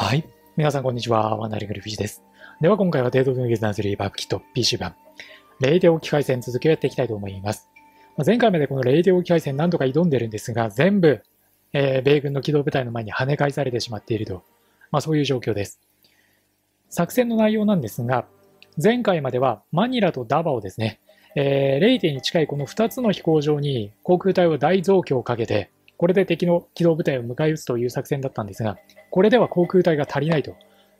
はい。皆さんこんにちは。ワンダリグルフィジです。では今回はデートのゲズナズリーバーキット PC 版、レイデオ機械戦続きをやっていきたいと思います。ま前回までこのレイデオ機械戦何とか挑んでるんですが、全部、えー、米軍の機動部隊の前に跳ね返されてしまっていると、まあそういう状況です。作戦の内容なんですが、前回まではマニラとダバをですね、えー、レイデに近いこの2つの飛行場に航空隊を大増強をかけて、これで敵の機動部隊を迎え撃つという作戦だったんですが、これでは航空隊が足りないと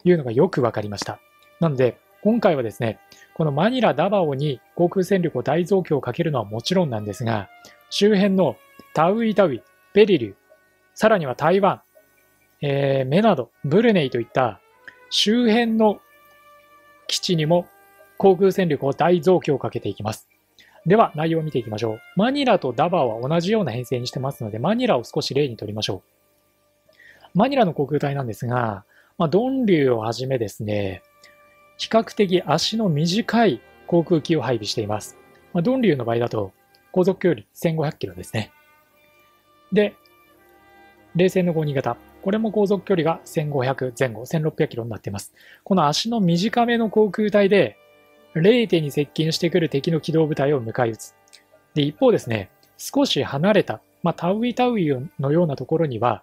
いうのがよくわかりました。なので、今回はですね、このマニラ・ダバオに航空戦力を大増強をかけるのはもちろんなんですが、周辺のタウイタウイ、ペリリュ、さらには台湾、えー、メナド、ブルネイといった周辺の基地にも航空戦力を大増強をかけていきます。では、内容を見ていきましょう。マニラとダバーは同じような編成にしてますので、マニラを少し例にとりましょう。マニラの航空隊なんですが、まあ、ドンリューをはじめですね、比較的足の短い航空機を配備しています。まあ、ドンリューの場合だと、航続距離1500キロですね。で、冷戦の52型。これも航続距離が1500前後、1600キロになっています。この足の短めの航空隊で、0点に接近してくる敵の機動部隊を迎え撃つ。で、一方ですね、少し離れた、まあ、タウイタウイのようなところには、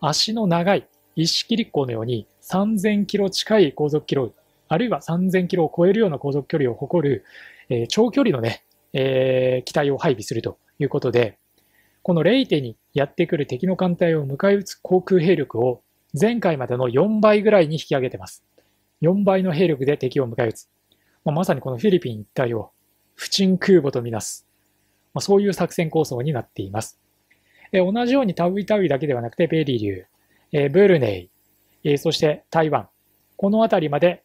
足の長い石切りっこのように3000キロ近い航続距離、あるいは3000キロを超えるような航続距離を誇る、えー、長距離のね、えー、機体を配備するということで、このレイテにやってくる敵の艦隊を迎え撃つ航空兵力を前回までの4倍ぐらいに引き上げてます。4倍の兵力で敵を迎え撃つ。まあ、まさにこのフィリピン一帯を不沈空母とみなす、まあ、そういう作戦構想になっています。え同じようにタウイタウイだけではなくてベリリュー、ブルネイ、えそして台湾、この辺りまで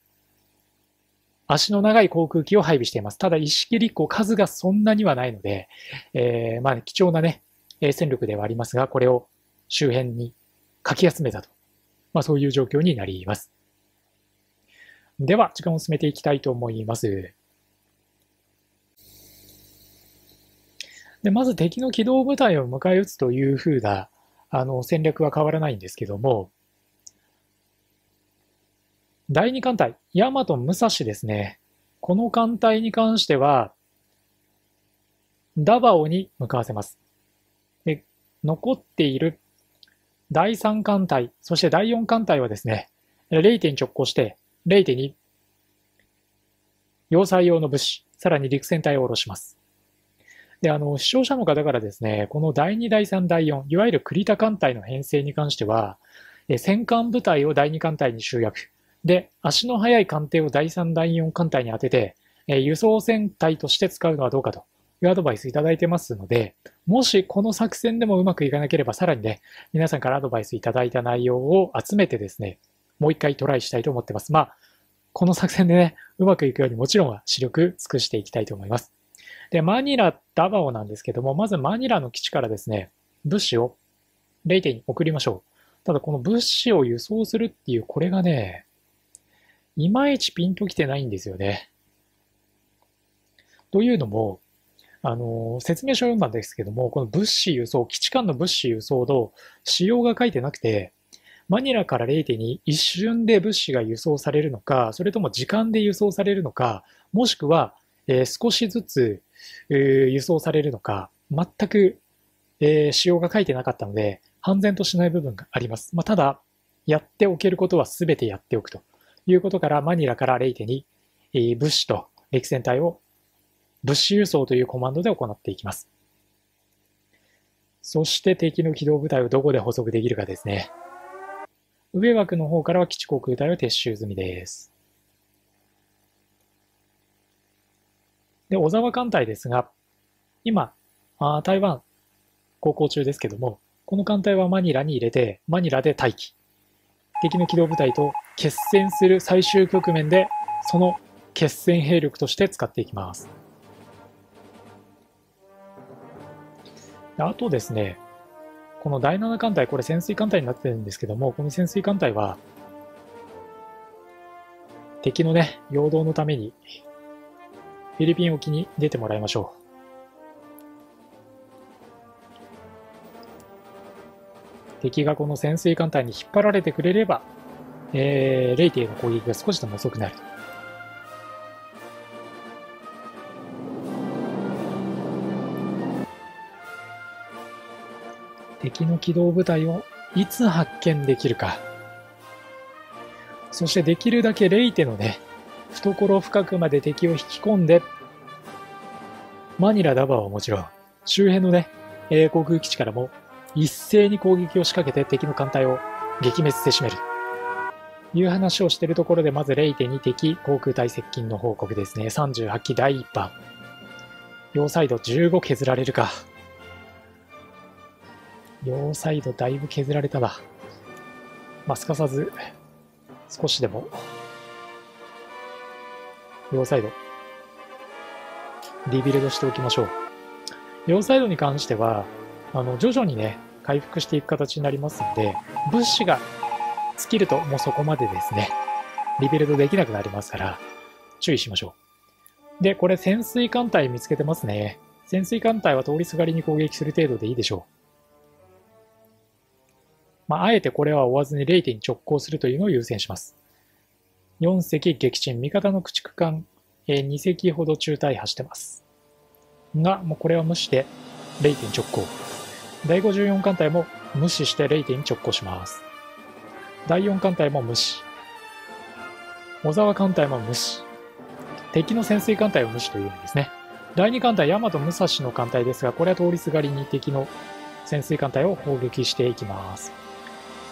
足の長い航空機を配備しています。ただ、石切り数がそんなにはないので、えー、まあ、貴重なね、戦力ではありますが、これを周辺にかき集めたと。まあ、そういう状況になります。では、時間を進めていきたいと思います。で、まず敵の機動部隊を迎え撃つという風な、あの、戦略は変わらないんですけども、第二艦隊、大和武蔵ですね。この艦隊に関しては、ダバオに向かわせます。で、残っている第三艦隊、そして第四艦隊はですね、レイテに直行して、レイテに要塞用の物資、さらに陸戦隊を下ろします。で、あの、視聴者の方からですね、この第2、第3、第4、いわゆる栗田艦隊の編成に関しては、戦艦部隊を第2艦隊に集約。で、足の速い艦艇を第3、第4艦隊に当てて、輸送戦隊として使うのはどうかというアドバイスいただいてますので、もしこの作戦でもうまくいかなければ、さらにね、皆さんからアドバイスいただいた内容を集めてですね、もう一回トライしたいと思ってます。まあ、この作戦でね、うまくいくようにもちろんは視力尽くしていきたいと思います。で、マニラ、ダバオなんですけども、まずマニラの基地からですね、物資をレイテに送りましょう。ただこの物資を輸送するっていう、これがね、いまいちピンときてないんですよね。というのも、あの、説明書を読んだんですけども、この物資輸送、基地間の物資輸送の仕様が書いてなくて、マニラからレイテに一瞬で物資が輸送されるのか、それとも時間で輸送されるのか、もしくは、えー、少しずつ、えー、輸送されるのか、全く、えー、仕様が書いてなかったので、判然としない部分があります。まあ、ただ、やっておけることは全てやっておくということから、マニラからレイテに、えー、物資と陸戦隊を物資輸送というコマンドで行っていきます。そして敵の機動部隊をどこで補足できるかですね。上枠の方からは基地航空隊は撤収済みです。で、小沢艦隊ですが、今、あ台湾航行中ですけども、この艦隊はマニラに入れて、マニラで待機。敵の機動部隊と決戦する最終局面で、その決戦兵力として使っていきます。あとですね、この第7艦隊、これ潜水艦隊になってるんですけども、この潜水艦隊は、敵のね、陽動のために、フィリピン沖に出てもらいましょう。敵がこの潜水艦隊に引っ張られてくれれば、えー、レイティへの攻撃が少しでも遅くなると。敵の機動部隊をいつ発見できるか。そしてできるだけレイテのね、懐深くまで敵を引き込んで、マニラダバはもちろん、周辺のね、えー、航空基地からも一斉に攻撃を仕掛けて敵の艦隊を撃滅してしめる。いう話をしてるところで、まずレイテに敵航空隊接近の報告ですね。38機第1波。両サイド15削られるか。両サイドだいぶ削られたな。まあ、すかさず、少しでも、両サイド、リビルドしておきましょう。両サイドに関しては、あの、徐々にね、回復していく形になりますんで、物資が尽きるともうそこまでですね、リビルドできなくなりますから、注意しましょう。で、これ潜水艦隊見つけてますね。潜水艦隊は通りすがりに攻撃する程度でいいでしょう。まあ、あえてこれは追わずに0点に直行するというのを優先します。4隻撃沈、味方の駆逐艦、えー、2隻ほど中大破してます。が、もうこれは無視して0点直行。第54艦隊も無視して0点に直行します。第4艦隊も無視。小沢艦隊も無視。敵の潜水艦隊を無視という意味ですね。第2艦隊、大和武蔵の艦隊ですが、これは通りすがりに敵の潜水艦隊を砲撃していきます。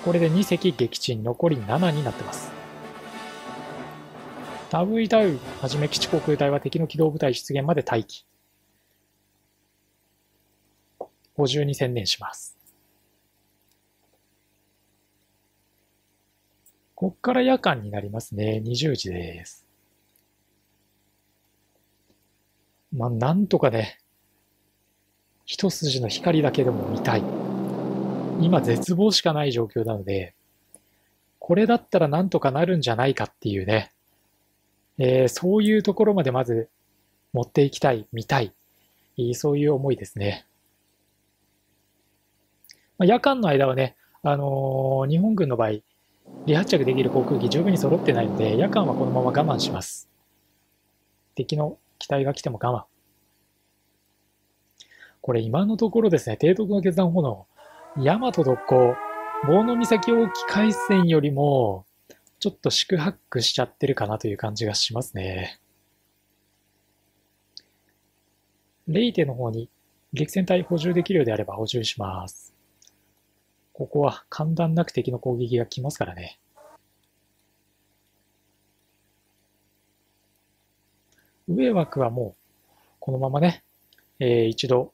これで2隻撃沈、残り7になってます。タブイタウはじめ基地航空隊は敵の機動部隊出現まで待機。50に専念します。こっから夜間になりますね。20時です。まあ、なんとかね、一筋の光だけでも見たい。今絶望しかない状況なので、これだったらなんとかなるんじゃないかっていうね、えー、そういうところまでまず持っていきたい、見たい、そういう思いですね。まあ、夜間の間はね、あのー、日本軍の場合、離発着できる航空機十分に揃ってないので、夜間はこのまま我慢します。敵の機体が来ても我慢。これ今のところですね、提督の決断炎、大和特攻、棒の岬沖海戦よりも、ちょっと宿泊しちゃってるかなという感じがしますね。レイテの方に激戦隊補充できるようであれば補充します。ここは簡単なく敵の攻撃が来ますからね。上枠はもう、このままね、えー、一度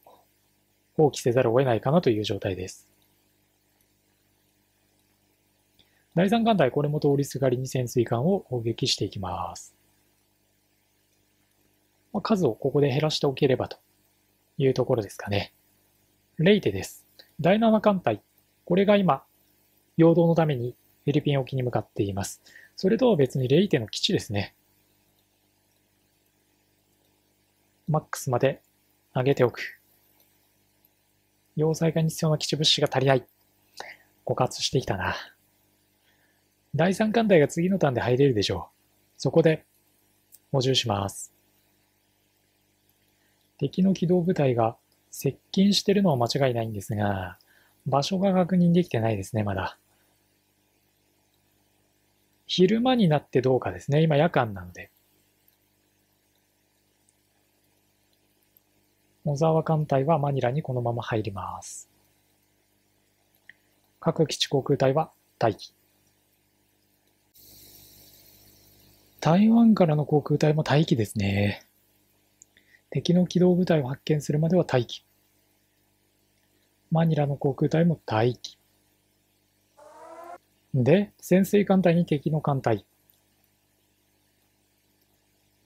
放棄せざるを得ないかなという状態です。第三艦隊、これも通りすがりに潜水艦を砲撃していきます。まあ、数をここで減らしておければというところですかね。レイテです。第七艦隊、これが今、陽動のためにフィリピン沖に向かっています。それとは別にレイテの基地ですね。マックスまで上げておく。要塞化に必要な基地物資が足りない。枯渇してきたな。第三艦隊が次のターンで入れるでしょう。そこで、補充します。敵の機動部隊が接近してるのは間違いないんですが、場所が確認できてないですね、まだ。昼間になってどうかですね。今夜間なので。野沢艦隊はマニラにこのまま入ります。各基地航空隊は待機。台湾からの航空隊も待機ですね。敵の機動部隊を発見するまでは待機。マニラの航空隊も待機。で、潜水艦隊に敵の艦隊。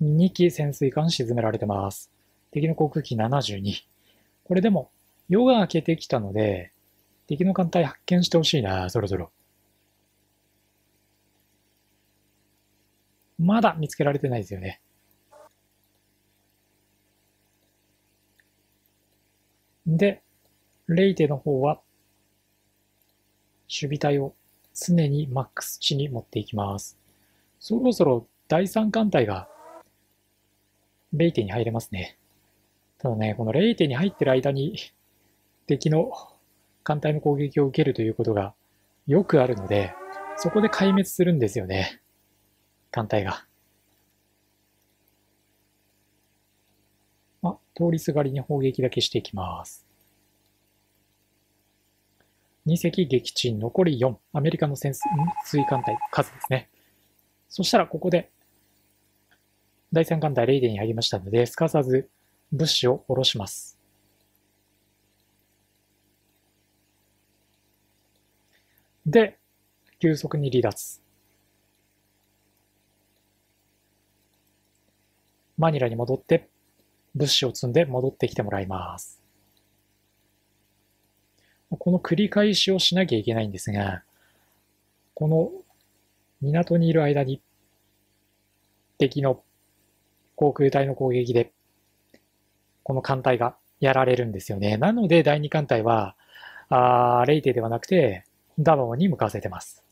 2機潜水艦沈められてます。敵の航空機72。これでも、夜が明けてきたので、敵の艦隊発見してほしいな、そろそろ。まだ見つけられてないですよね。で、レイテの方は、守備隊を常にマックス値に持っていきます。そろそろ第3艦隊がレイテに入れますね。ただね、このレイテに入ってる間に敵の艦隊の攻撃を受けるということがよくあるので、そこで壊滅するんですよね。艦隊が。あ、通りすがりに砲撃だけしていきます。2隻撃沈、残り4。アメリカの潜水艦隊、数ですね。そしたらここで、第3艦隊レイデンに入りましたので、すかさず物資を下ろします。で、急速に離脱。マニラに戻って、物資を積んで戻ってきてもらいます。この繰り返しをしなきゃいけないんですが、この港にいる間に敵の航空隊の攻撃でこの艦隊がやられるんですよね。なので第2艦隊はあレイテではなくてダボに向かわせてます。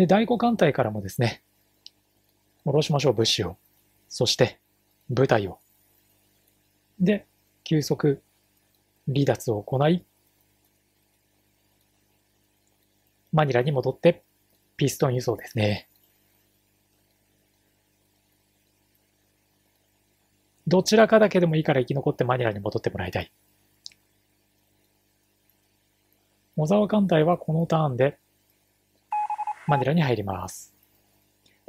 で、第5艦隊からもですね、下ろしましょう、物資を。そして、部隊を。で、急速離脱を行い、マニラに戻って、ピストン輸送ですね。どちらかだけでもいいから生き残ってマニラに戻ってもらいたい。小沢艦隊はこのターンでマニラに入ります。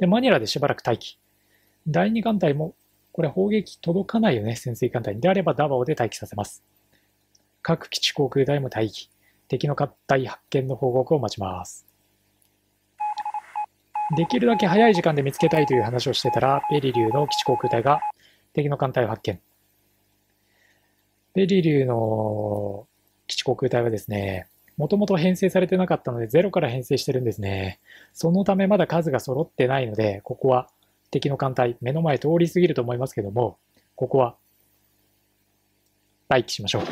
で、マニラでしばらく待機。第2艦隊も、これ砲撃届かないよね、潜水艦隊に。であればダバオで待機させます。各基地航空隊も待機。敵の艦隊発見の報告を待ちます。できるだけ早い時間で見つけたいという話をしてたら、ペリリューの基地航空隊が敵の艦隊を発見。ペリリューの基地航空隊はですね、もともと編成されてなかったので、ゼロから編成してるんですね。そのためまだ数が揃ってないので、ここは敵の艦隊、目の前通り過ぎると思いますけども、ここは待機しましょう。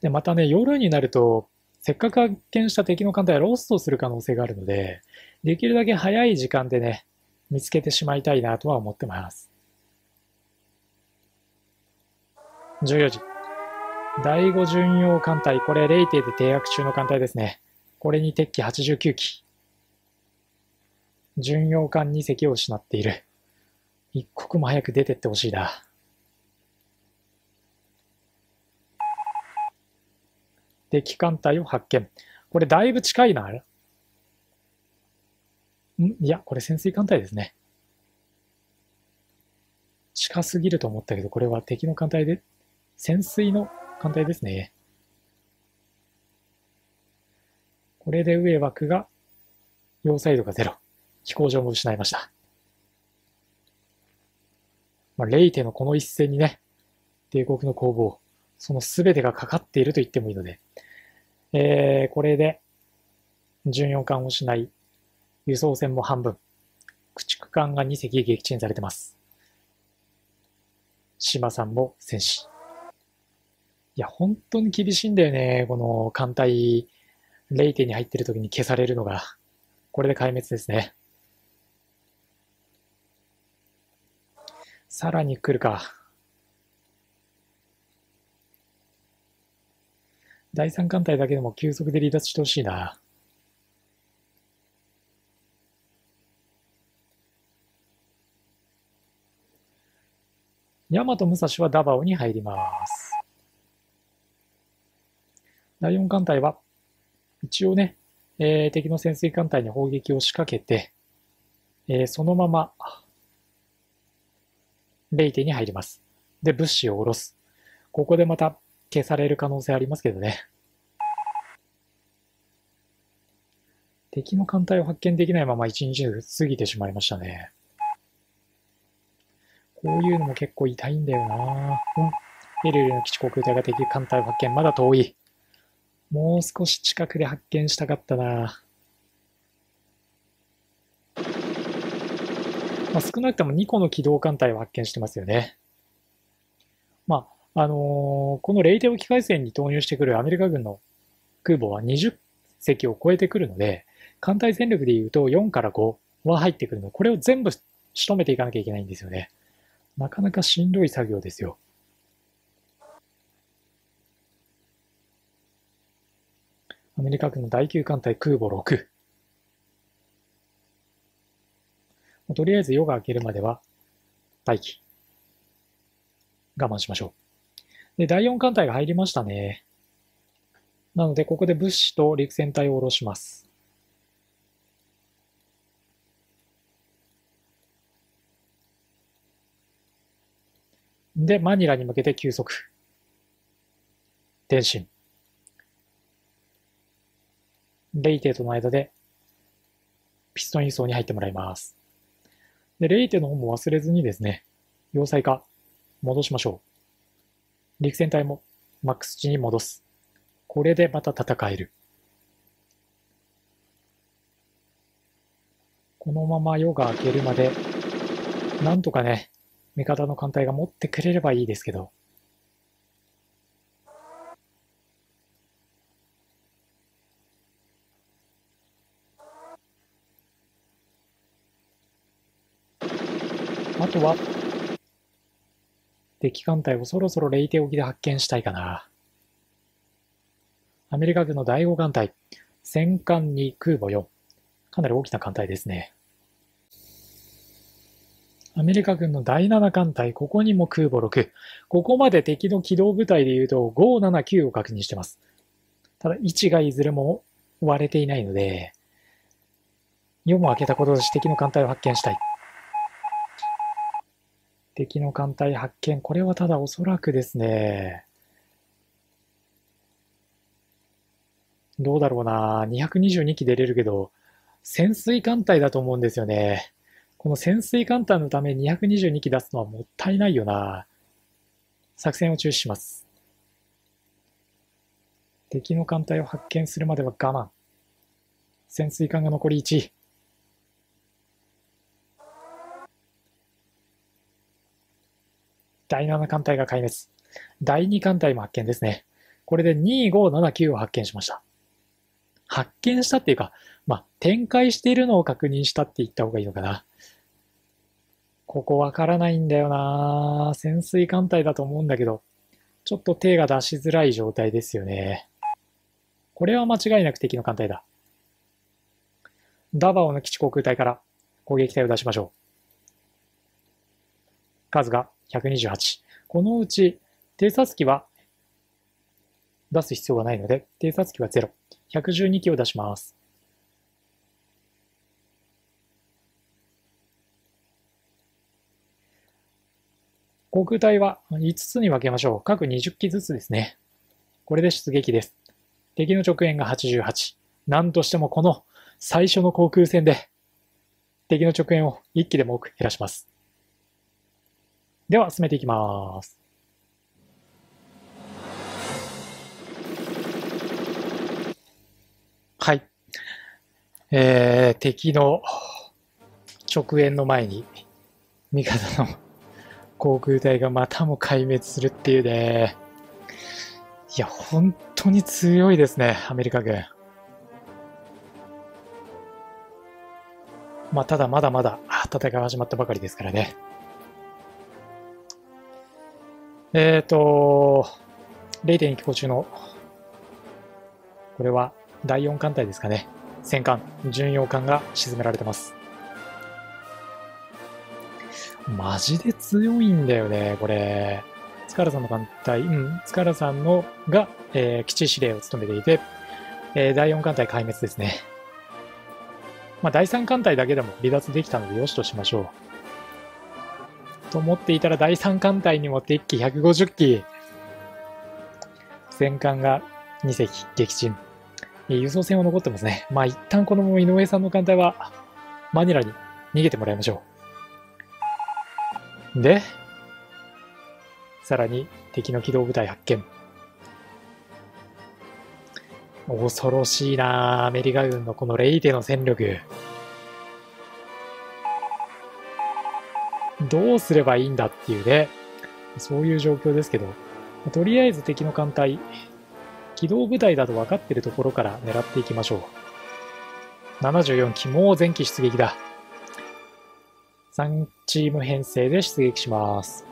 で、またね、夜になると、せっかく発見した敵の艦隊はロストする可能性があるので、できるだけ早い時間でね、見つけてしまいたいなとは思ってます。14時。第5巡洋艦隊、これレイテで停泊中の艦隊ですね。これに敵機89機。巡洋艦2隻を失っている。一刻も早く出てってほしいな。敵艦隊を発見。これだいぶ近いな。ん？いや、これ潜水艦隊ですね。近すぎると思ったけど、これは敵の艦隊で、潜水の艦隊ですね。これで上枠が、両サイドがゼロ。飛行場も失いました。まあ、レイテのこの一戦にね、帝国の攻防、その全てがかかっていると言ってもいいので、えー、これで、巡洋艦を失い、輸送船も半分、駆逐艦が2隻撃沈されてます。島さんも戦死。いや、本当に厳しいんだよね。この艦隊、レイテに入ってる時に消されるのが。これで壊滅ですね。さらに来るか。第三艦隊だけでも急速で離脱してほしいな。大和武蔵はダバオに入ります。第4艦隊は、一応ね、えー、敵の潜水艦隊に砲撃を仕掛けて、えー、そのまま、レイテに入ります。で、物資を下ろす。ここでまた消される可能性ありますけどね。敵の艦隊を発見できないまま一日過ぎてしまいましたね。こういうのも結構痛いんだよなうん。エルルの基地航空隊が敵艦隊を発見。まだ遠い。もう少し近くで発見したかったなまあ、少なくとも2個の機動艦隊を発見してますよね。まあ、あのー、このレイテオ機械戦に投入してくるアメリカ軍の空母は20隻を超えてくるので、艦隊戦力でいうと4から5は入ってくるの。これを全部仕留めていかなきゃいけないんですよね。なかなかしんどい作業ですよ。アメリカ軍の第9艦隊空母6。とりあえず夜が明けるまでは待機。我慢しましょう。で、第4艦隊が入りましたね。なので、ここで物資と陸戦隊を下ろします。で、マニラに向けて急速。電信。レイテとの間でピストン輸送に入ってもらいます。で、レイテの方も忘れずにですね、要塞化戻しましょう。陸戦隊もマックス値に戻す。これでまた戦える。このまま夜が明けるまで、なんとかね、味方の艦隊が持ってくれればいいですけど。あとは、敵艦隊をそろそろレイテ沖で発見したいかな。アメリカ軍の第5艦隊、戦艦に空母4。かなり大きな艦隊ですね。アメリカ軍の第7艦隊、ここにも空母6。ここまで敵の機動部隊で言うと5、7、9を確認してます。ただ位置がいずれも割れていないので、夜も明けたことで敵の艦隊を発見したい。敵の艦隊発見。これはただおそらくですね、どうだろうな。222機出れるけど、潜水艦隊だと思うんですよね。この潜水艦隊のため222機出すのはもったいないよな。作戦を中止します。敵の艦隊を発見するまでは我慢。潜水艦が残り1。第7艦隊が壊滅。第2艦隊も発見ですね。これで2579を発見しました。発見したっていうか、まあ、展開しているのを確認したって言った方がいいのかな。ここわからないんだよな潜水艦隊だと思うんだけど、ちょっと手が出しづらい状態ですよね。これは間違いなく敵の艦隊だ。ダバオの基地航空隊から攻撃隊を出しましょう。数が128。このうち、偵察機は出す必要がないので、偵察機は0。112機を出します。航空隊は5つに分けましょう。各20機ずつですね。これで出撃です。敵の直縁が88。何としてもこの最初の航空戦で敵の直縁を1機でも多く減らします。では、進めていきます。はい。えー、敵の直縁の前に、味方の航空隊がまたも壊滅するっていうね。いや、本当に強いですね、アメリカ軍。まあ、ただまだまだ戦いが始まったばかりですからね。えっ、ー、と、0.2機構中の、これは第4艦隊ですかね。戦艦、巡洋艦が沈められてます。マジで強いんだよね、これ。塚原さんの艦隊、うん、塚原さんのが、えー、基地司令を務めていて、えー、第4艦隊壊滅ですね。まあ、第3艦隊だけでも離脱できたのでよしとしましょう。と思っていたら第3艦隊にも敵機150機。戦艦が2隻撃沈。輸送船は残ってますね。まあ一旦この井上さんの艦隊はマニラに逃げてもらいましょう。で、さらに敵の機動部隊発見。恐ろしいなアメリカ軍のこのレイテの戦力。どうすればいいんだっていうね、そういう状況ですけど、とりあえず敵の艦隊、機動部隊だと分かってるところから狙っていきましょう。74機、もう前期出撃だ。3チーム編成で出撃します。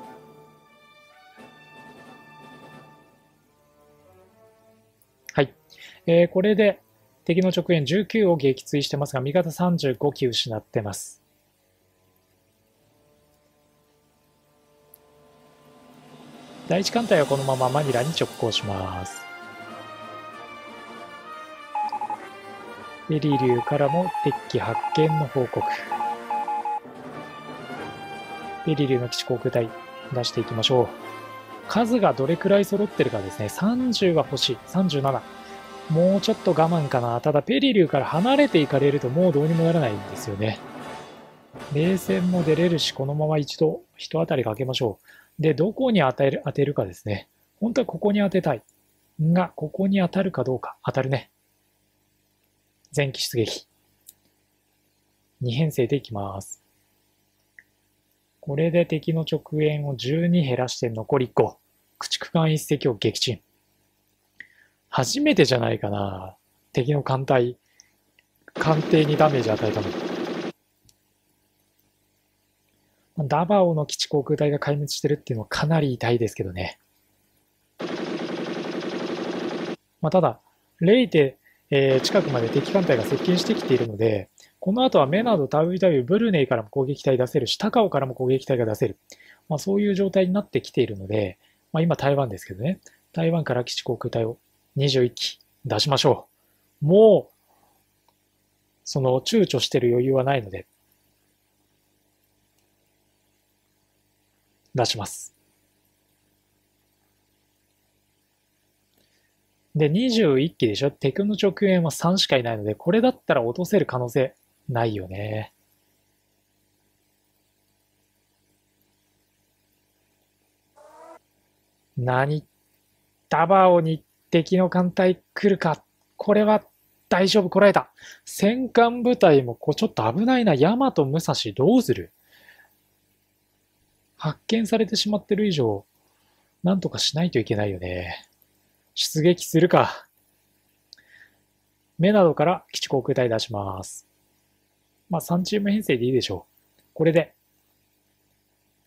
はい。えー、これで敵の直縁19を撃墜してますが、味方35機失ってます。第一艦隊はこのままマニラに直行します。ベリリューからも敵機発見の報告。ベリリューの基地航空隊出していきましょう。数がどれくらい揃ってるかですね。30は欲しい。37。もうちょっと我慢かな。ただ、ペリリューから離れていかれるともうどうにもならないんですよね。冷戦も出れるし、このまま一度人当たりかけましょう。で、どこに当てる当てるかですね。本当はここに当てたい。が、ここに当たるかどうか。当たるね。前期出撃。2編成でいきます。これで敵の直縁を12減らして残り1個。駆逐艦一隻を撃沈。初めてじゃないかな。敵の艦隊、艦艇にダメージ与えたの。ダバオの基地航空隊が壊滅してるっていうのはかなり痛いですけどね。まあ、ただ、レイテ、えー、近くまで敵艦隊が接近してきているので、この後はメナード、タウイタウイ、ブルネイからも攻撃隊出せるし、高尾からも攻撃隊が出せる。まあ、そういう状態になってきているので、まあ、今台湾ですけどね、台湾から基地航空隊を21機出しましょう。もう、その躊躇してる余裕はないので、出します。で、21機でしょ？テクノ直縁は3しかいないので、これだったら落とせる可能性ないよね。何？ダバオに敵の艦隊来るか？これは大丈夫、こらえた。戦艦部隊もこちょっと危ないな。ヤマト、武蔵どうする？発見されてしまってる以上、なんとかしないといけないよね。出撃するか。目などから基地航空隊出します。まあ3チーム編成でいいでしょう。これで、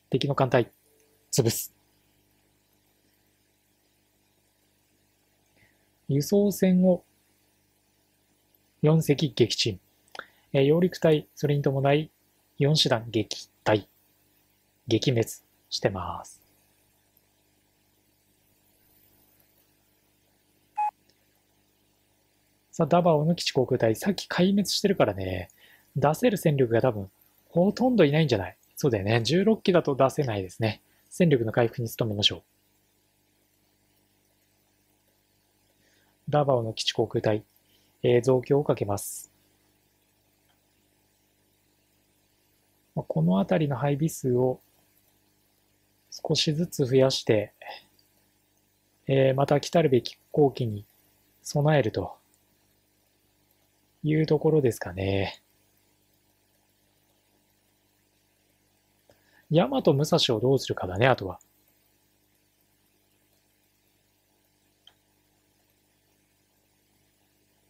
敵の艦隊、潰す。輸送船を4隻撃沈。えー、揚陸隊、それに伴い4師団撃退、撃滅してます。さあ、ダバオの基地航空隊、さっき壊滅してるからね、出せる戦力が多分、ほとんどいないんじゃない？そうだよね。16機だと出せないですね。戦力の回復に努めましょう。ダバオの基地航空隊、えー、増強をかけます。この辺りの配備数を少しずつ増やして、えー、また来たるべき後期に備えるというところですかね。大和武蔵をどうするかだね、あとは。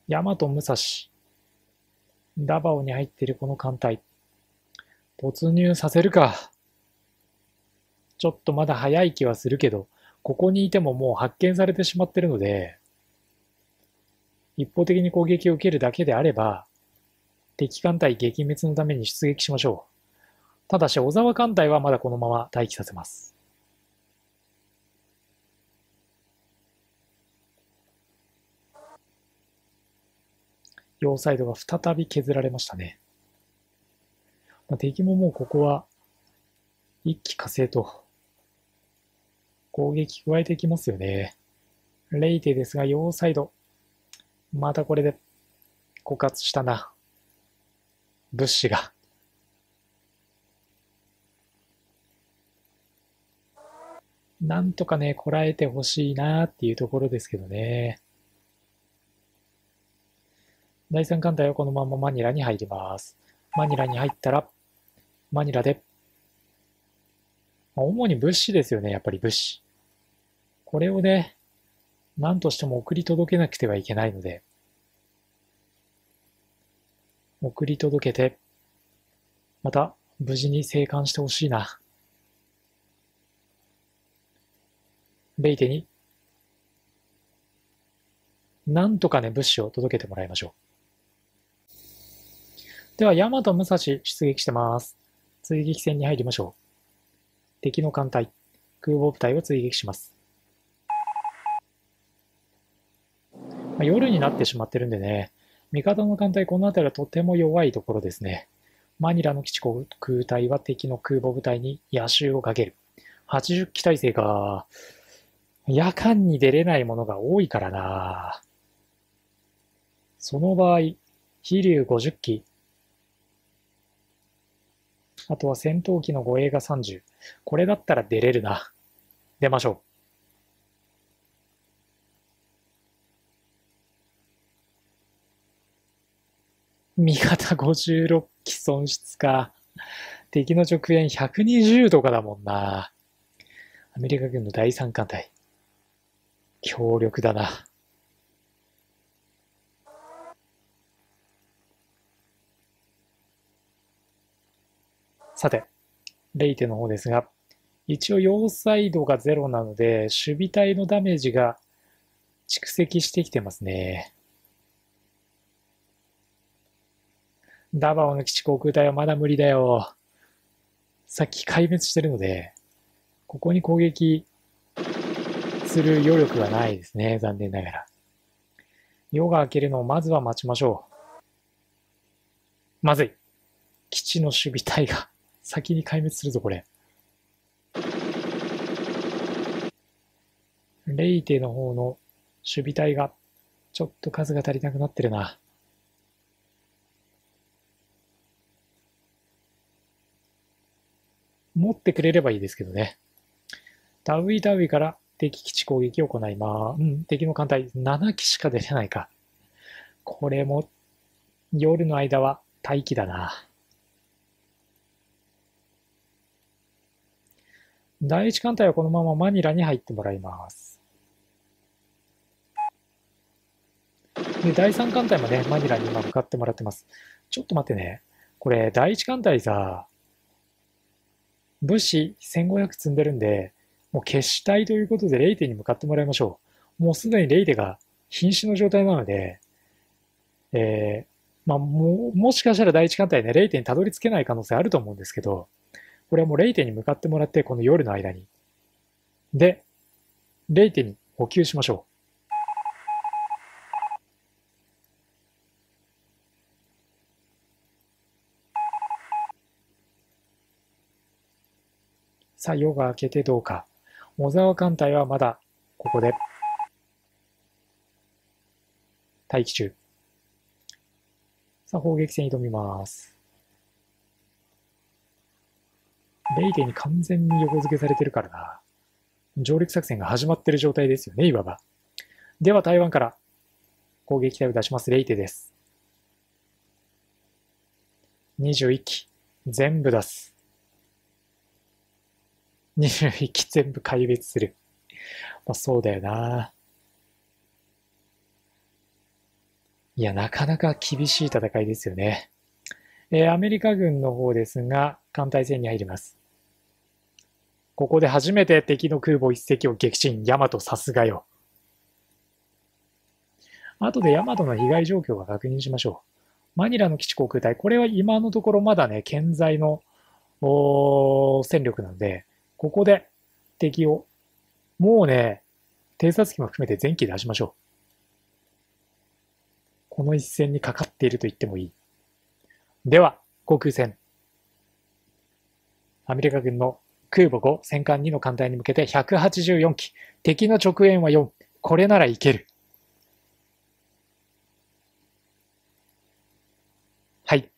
大和武蔵。ダバオに入っているこの艦隊。突入させるか。ちょっとまだ早い気はするけど、ここにいてももう発見されてしまってるので、一方的に攻撃を受けるだけであれば、敵艦隊撃滅のために出撃しましょう。ただし、小沢艦隊はまだこのまま待機させます。両サイドが再び削られましたね。まあ、敵ももうここは一気火星と攻撃加えていきますよね。レイテですが、両サイドまたこれで枯渇したな。物資が。なんとかね、こらえてほしいなっていうところですけどね。第三艦隊はこのままマニラに入ります。マニラに入ったら、マニラで主に物資ですよね、やっぱり物資。これをね、何としても送り届けなくてはいけないので、送り届けて、また無事に生還してほしいな。レイテに、なんとかね、物資を届けてもらいましょう。では、ヤマト武蔵出撃してます。追撃戦に入りましょう。敵の艦隊、空母部隊を追撃します。まあ、夜になってしまってるんでね、味方の艦隊、この辺りはとても弱いところですね。マニラの基地空隊は敵の空母部隊に野襲をかける。80機体制か。夜間に出れないものが多いからな。その場合、飛竜50機。あとは戦闘機の護衛が30。これだったら出れるな。出ましょう。味方56機損失か。敵の直縁120とかだもんな。アメリカ軍の第三艦隊。強力だな。さて、レイテの方ですが、一応要塞度がゼロなので、守備隊のダメージが蓄積してきてますね。ダバオの基地航空隊はまだ無理だよ。さっき壊滅してるので、ここに攻撃する余力がないですね。残念ながら。夜が明けるのをまずは待ちましょう。まずい。基地の守備隊が 先に壊滅するぞ、これ。レイテの方の守備隊がちょっと数が足りなくなってるな。持ってくれればいいですけどね。ダウイダウイから敵基地攻撃を行います。うん、敵の艦隊7機しか出れないか。これも夜の間は待機だな。第一艦隊はこのままマニラに入ってもらいます。で、第三艦隊もね、マニラに今向かってもらってます。ちょっと待ってね。これ、第一艦隊さ、物資1500積んでるんで、もう消したいということでレイテに向かってもらいましょう。もうすでにレイテが瀕死の状態なので、えー、まあ、も、もしかしたら第一艦隊ね、レイテにたどり着けない可能性あると思うんですけど、これはもうレイテに向かってもらって、この夜の間に。で、レイテに補給しましょう。さあ、夜が明けてどうか。小沢艦隊はまだここで待機中。さあ、砲撃戦挑みます。レイデに完全に横付けされてるからな。上陸作戦が始まってる状態ですよね、いわば。では台湾から攻撃隊を出します。レイテです。21機。全部出す。21機全部壊滅する。まあ、そうだよな。いや、なかなか厳しい戦いですよね。えー、アメリカ軍の方ですが、艦隊戦に入ります。ここで初めて敵の空母一隻を撃沈。ヤマトさすがよ。後でヤマトの被害状況は確認しましょう。マニラの基地航空隊、これは今のところまだね、健在の戦力なので、ここで敵を、もうね、偵察機も含めて全機出しましょう。この一戦にかかっていると言ってもいい。では、航空戦。アメリカ軍の空母5、戦艦2の艦隊に向けて184機。敵の直縁は4。これならいける。はい。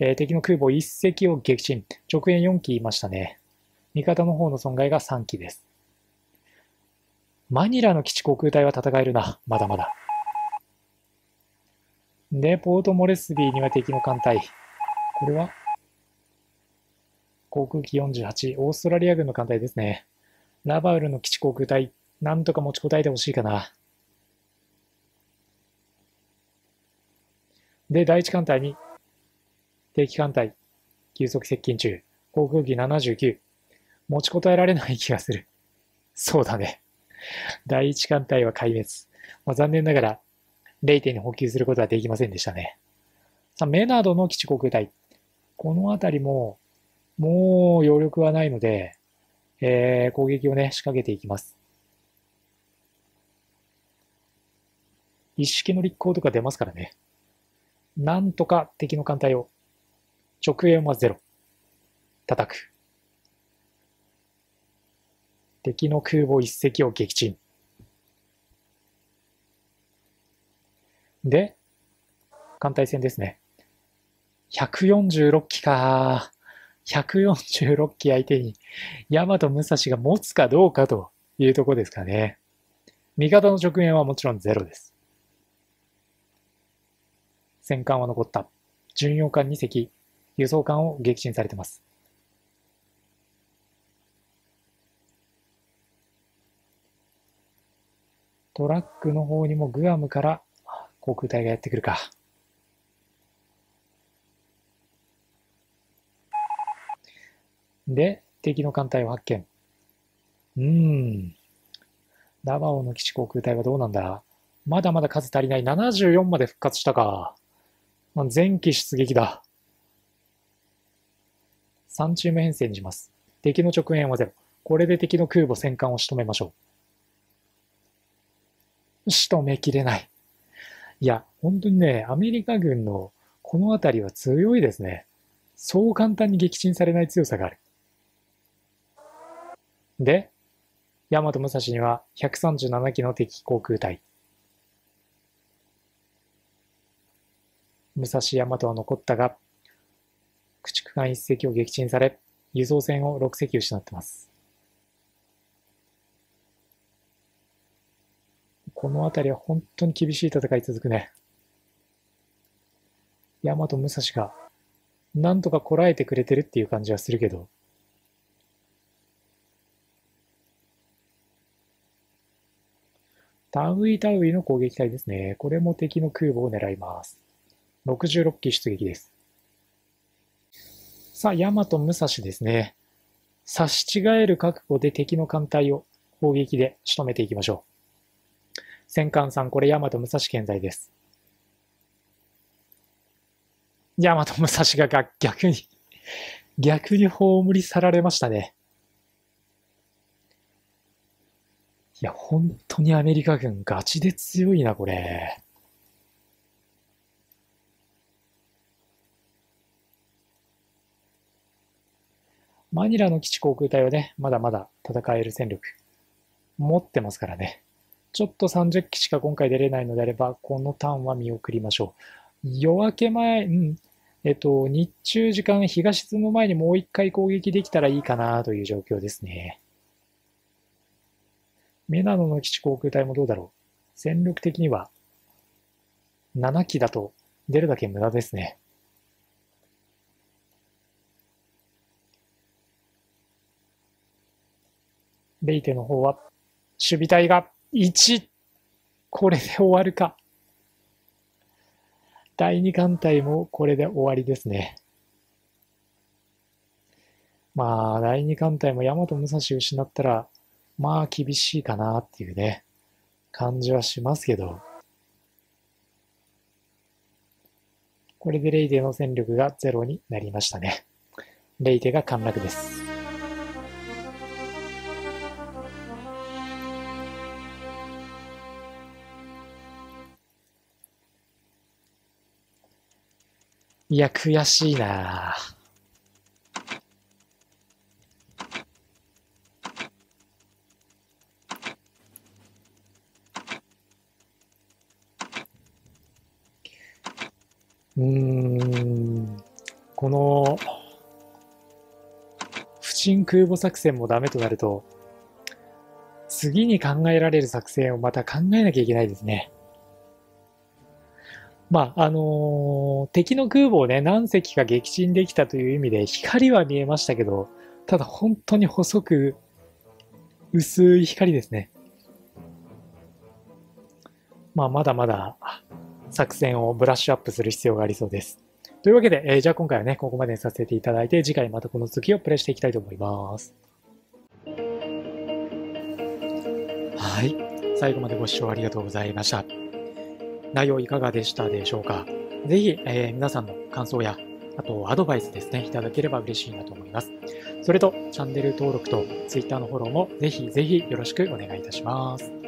えー、敵の空母1隻を撃沈。直縁4機いましたね。味方の方の損害が3機です。マニラの基地航空隊は戦えるな。まだまだ。で、ポートモレスビーには敵の艦隊。これは？航空機48、オーストラリア軍の艦隊ですね。ラバウルの基地航空隊、なんとか持ちこたえてほしいかな。で、第一艦隊に、敵艦隊、急速接近中、航空機79、持ちこたえられない気がする。そうだね。第一艦隊は壊滅。まあ、残念ながら、0点に補給することはできませんでしたね。さあ、メナードの基地航空隊。この辺りも、もう余力はないので、えー、攻撃をね、仕掛けていきます。一式の立候とか出ますからね。なんとか敵の艦隊を、直縁はゼロ。叩く。敵の空母一隻を撃沈。で、艦隊戦ですね。146機か。146機相手に、大和武蔵が持つかどうかというとこですかね。味方の直面はもちろんゼロです。戦艦は残った。巡洋艦2隻、輸送艦を撃沈されてます。トラックの方にもグアムから航空隊がやってくるか。で、敵の艦隊を発見。うーん。ダバオの基地航空隊はどうなんだ？まだまだ数足りない。74まで復活したか。前期出撃だ。3チーム編成にします。敵の直縁はゼロ。これで敵の空母戦艦を仕留めましょう。仕留めきれない。いや、本当にね、アメリカ軍のこの辺りは強いですね。そう簡単に撃沈されない強さがある。で、大和武蔵には137機の敵航空隊。武蔵大和は残ったが、駆逐艦1隻を撃沈され、輸送船を6隻失ってます。この辺りは本当に厳しい戦い続くね。大和武蔵が、なんとかこらえてくれてるっていう感じはするけど、タウイタウイの攻撃隊ですね。これも敵の空母を狙います。66機出撃です。さあ、大和武蔵ですね。差し違える覚悟で敵の艦隊を砲撃で仕留めていきましょう。戦艦さん、これ大和武蔵健在です。大和武蔵が逆に逆に葬り去られましたね。いや、本当にアメリカ軍ガチで強いな、これ。マニラの基地航空隊はね、まだまだ戦える戦力持ってますからね。ちょっと30機しか今回出れないのであれば、このターンは見送りましょう。夜明け前、うん、えっと、日中時間、日が沈む前にもう一回攻撃できたらいいかなという状況ですね。メナノの基地航空隊もどうだろう。戦力的には7機だと出るだけ無駄ですね。レイテの方は守備隊が1。これで終わるか。第2艦隊もこれで終わりですね。まあ、第2艦隊も大和武蔵失ったら、まあ厳しいかなっていうね、感じはしますけど、これでレイデの戦力がゼロになりましたね。レイデが陥落です。いや、悔しいな。うん、この、不沈空母作戦もダメとなると、次に考えられる作戦をまた考えなきゃいけないですね。まあ、あのー、敵の空母をね、何隻か撃沈できたという意味で、光は見えましたけど、ただ本当に細く、薄い光ですね。まあ、まだまだ作戦をブラッシュアップする必要がありそうです。というわけで、えー、じゃあ今回はね、ここまでにさせていただいて、次回またこの続きをプレイしていきたいと思います。はい。最後までご視聴ありがとうございました。内容いかがでしたでしょうか？ぜひ、えー、皆さんの感想や、あとアドバイスですね、いただければ嬉しいなと思います。それと、チャンネル登録と Twitter のフォローもぜひぜひよろしくお願いいたします。